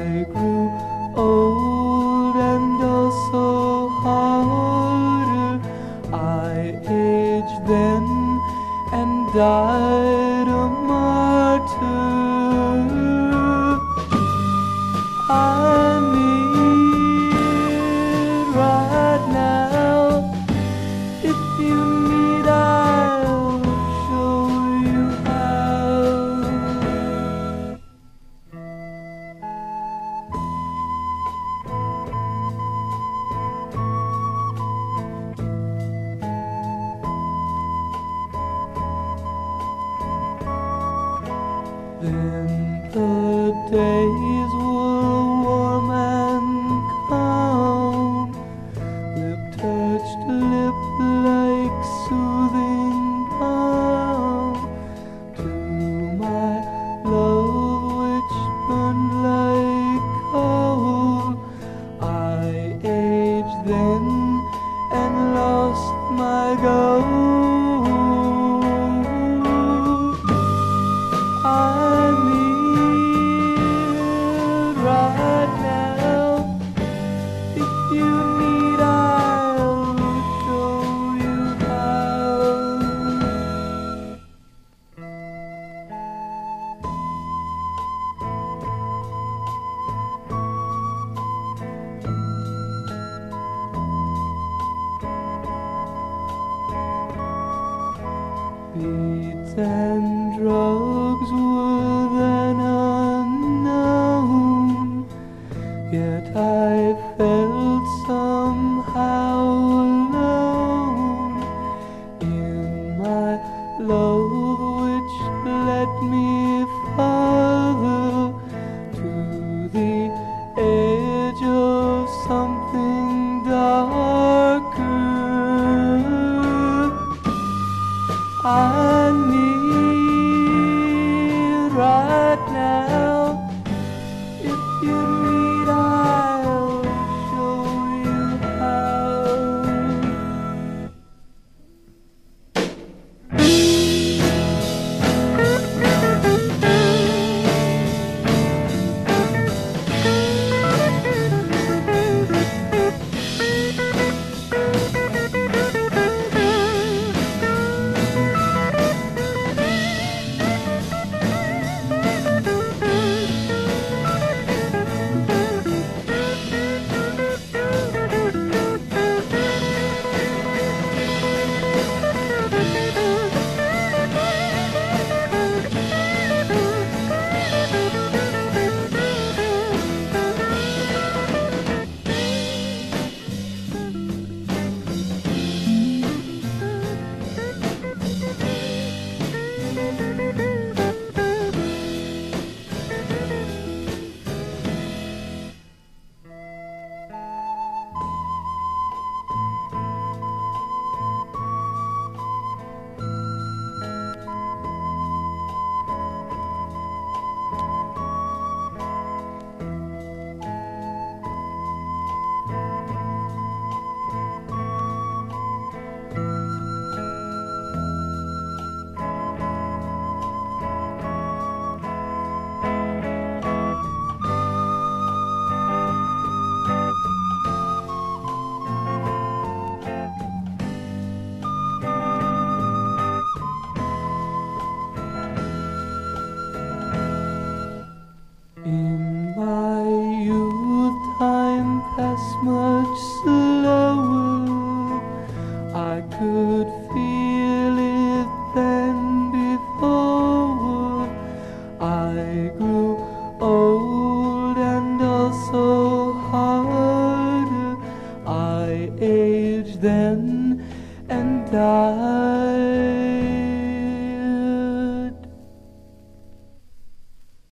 I grew old and also harder. I aged then and died a martyr. in the day. Weeds and as much slower. I could feel it then before. I grew old and also harder. I aged then and died.